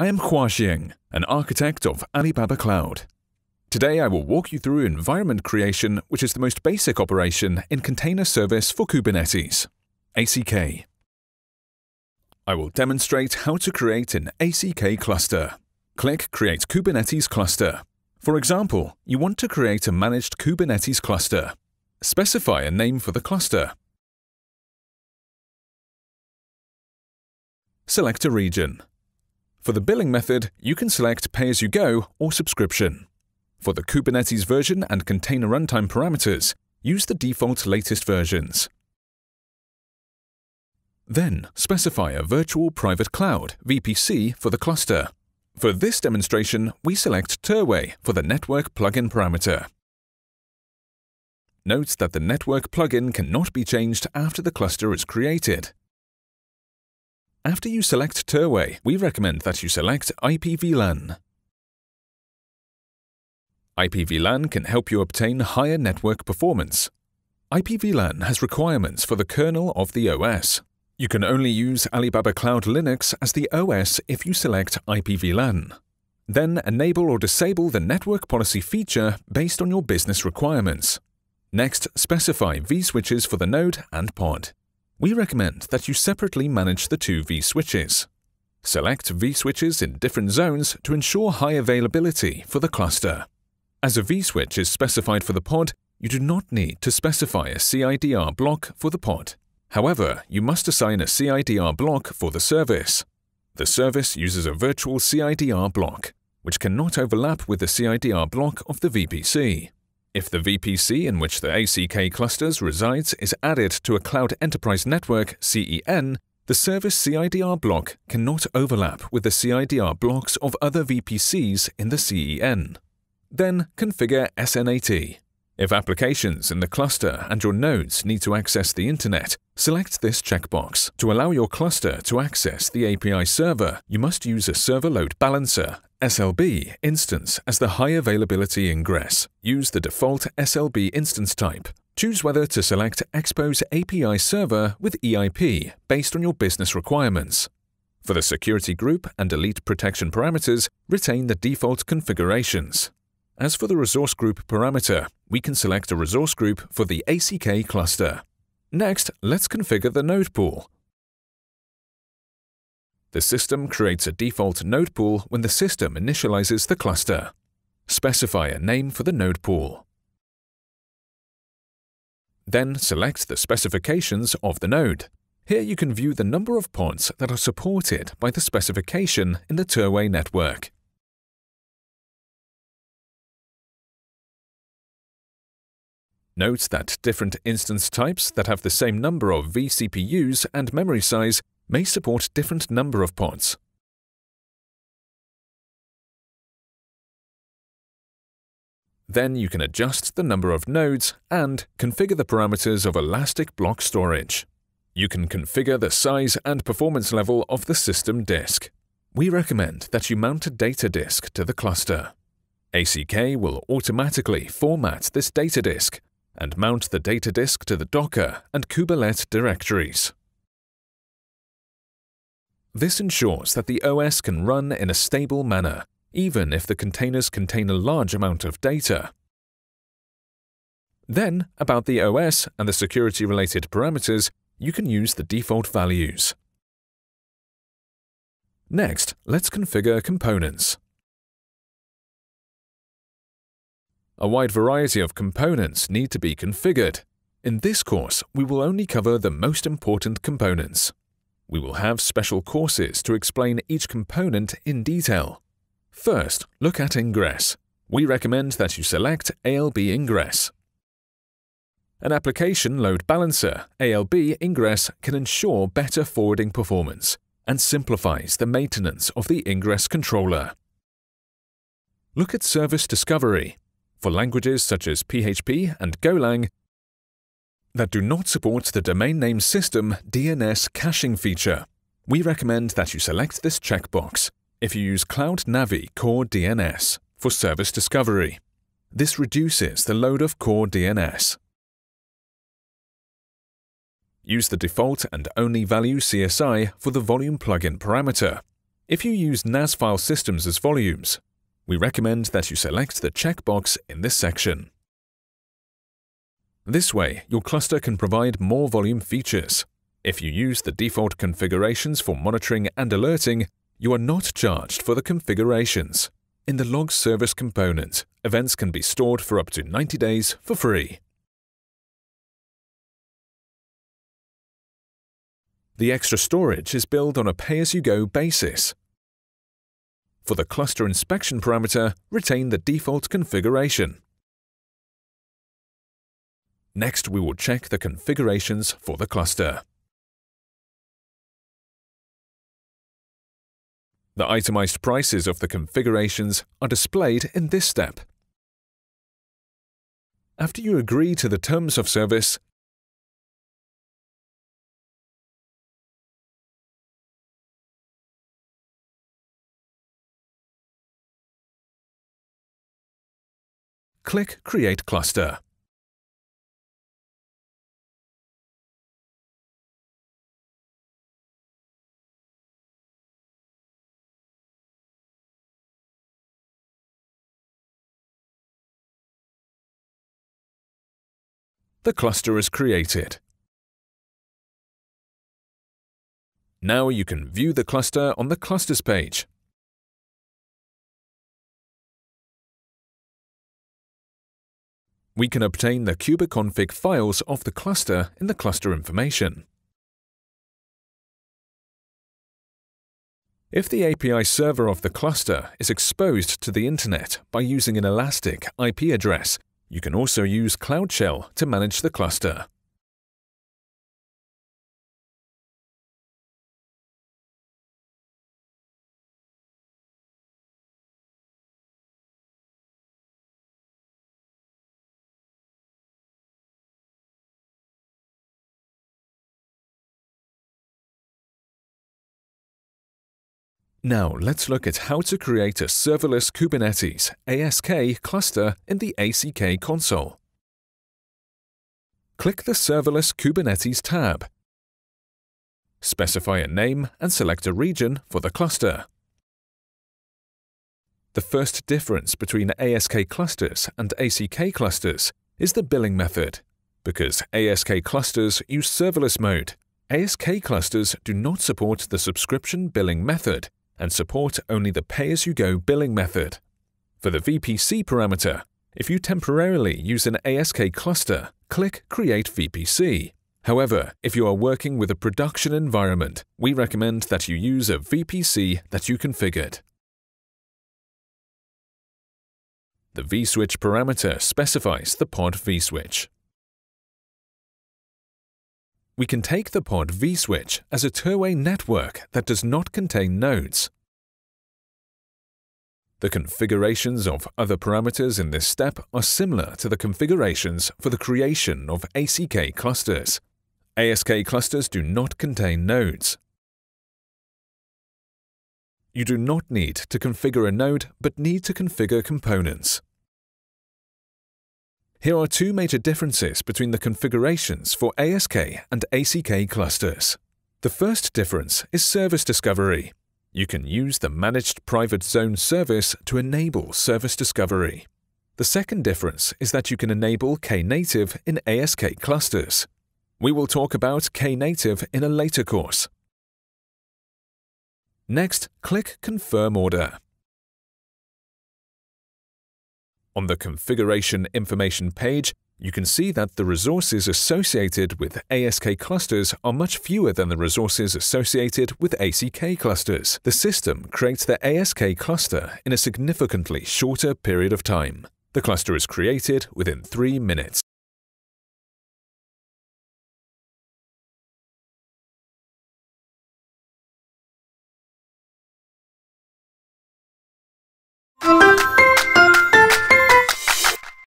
I am Hua Xiang, an architect of Alibaba Cloud. Today I will walk you through environment creation, which is the most basic operation in container service for Kubernetes, ACK. I will demonstrate how to create an ACK cluster. Click Create Kubernetes Cluster. For example, you want to create a managed Kubernetes cluster. Specify a name for the cluster. Select a region. For the billing method, you can select pay-as-you-go or subscription. For the Kubernetes version and container runtime parameters, use the default latest versions. Then, specify a Virtual Private Cloud VPC for the cluster. For this demonstration, we select Terway for the Network plugin parameter. Note that the Network plugin cannot be changed after the cluster is created. After you select Terway, we recommend that you select IPVLAN. IPVLAN can help you obtain higher network performance. IPVLAN has requirements for the kernel of the OS. You can only use Alibaba Cloud Linux as the OS if you select IPVLAN. Then enable or disable the network policy feature based on your business requirements. Next, specify vSwitches for the node and pod. We recommend that you separately manage the two vSwitches. Select vSwitches in different zones to ensure high availability for the cluster. As a vSwitch is specified for the pod, you do not need to specify a CIDR block for the pod. However, you must assign a CIDR block for the service. The service uses a virtual CIDR block, which cannot overlap with the CIDR block of the VPC. If the VPC in which the ACK clusters resides is added to a Cloud Enterprise Network CEN, the service CIDR block cannot overlap with the CIDR blocks of other VPCs in the CEN. Then configure SNAT. If applications in the cluster and your nodes need to access the Internet, select this checkbox. To allow your cluster to access the API server, you must use a Server Load Balancer SLB instance as the high availability ingress. Use the default SLB instance type. Choose whether to select Expose API Server with EIP based on your business requirements. For the security group and elite protection parameters, retain the default configurations. As for the resource group parameter, we can select a resource group for the ACK cluster. Next, let's configure the node pool. The system creates a default node pool when the system initializes the cluster. Specify a name for the node pool. Then select the specifications of the node. Here you can view the number of pods that are supported by the specification in the Terway network. Note that different instance types that have the same number of vCPUs and memory size may support different number of pods. Then you can adjust the number of nodes and configure the parameters of elastic block storage. You can configure the size and performance level of the system disk. We recommend that you mount a data disk to the cluster. ACK will automatically format this data disk and mount the data disk to the Docker and Kubernetes directories. This ensures that the OS can run in a stable manner, even if the containers contain a large amount of data. Then, about the OS and the security-related parameters, you can use the default values. Next, let's configure components. A wide variety of components need to be configured. In this course, we will only cover the most important components. We will have special courses to explain each component in detail. First, look at Ingress. We recommend that you select ALB Ingress. An application load balancer, ALB Ingress, can ensure better forwarding performance and simplifies the maintenance of the Ingress controller. Look at Service Discovery for languages such as PHP and Golang that do not support the domain name system DNS caching feature. We recommend that you select this checkbox if you use Cloud Native Core DNS for service discovery. This reduces the load of core DNS. Use the default and only value CSI for the volume plugin parameter. If you use NAS file systems as volumes, we recommend that you select the checkbox in this section. This way, your cluster can provide more volume features. If you use the default configurations for monitoring and alerting, you are not charged for the configurations. In the log service component, events can be stored for up to 90 days for free. The extra storage is billed on a pay-as-you-go basis. For the cluster inspection parameter, retain the default configuration. Next, we will check the configurations for the cluster. The itemized prices of the configurations are displayed in this step. After you agree to the terms of service, click Create Cluster. The cluster is created. Now you can view the cluster on the Clusters page. we can obtain the kubeconfig files of the cluster in the cluster information. If the API server of the cluster is exposed to the internet by using an elastic IP address, you can also use Cloud Shell to manage the cluster. Now let's look at how to create a serverless Kubernetes ASK cluster in the ACK console. Click the Serverless Kubernetes tab. Specify a name and select a region for the cluster. The first difference between ASK clusters and ACK clusters is the billing method. Because ASK clusters use serverless mode, ASK clusters do not support the subscription billing method and support only the pay-as-you-go billing method. For the VPC parameter, if you temporarily use an ASK cluster, click Create VPC. However, if you are working with a production environment, we recommend that you use a VPC that you configured. The vSwitch parameter specifies the pod vSwitch. We can take the pod vSwitch as a Terway network that does not contain nodes. The configurations of other parameters in this step are similar to the configurations for the creation of ACK clusters. ASK clusters do not contain nodes. You do not need to configure a node, but need to configure components. Here are two major differences between the configurations for ASK and ACK clusters. The first difference is service discovery. You can use the Managed Private Zone service to enable service discovery. The second difference is that you can enable Knative in ASK clusters. We will talk about Knative in a later course. Next, click Confirm Order. On the Configuration Information page, you can see that the resources associated with ASK clusters are much fewer than the resources associated with ACK clusters. The system creates the ASK cluster in a significantly shorter period of time. The cluster is created within 3 minutes.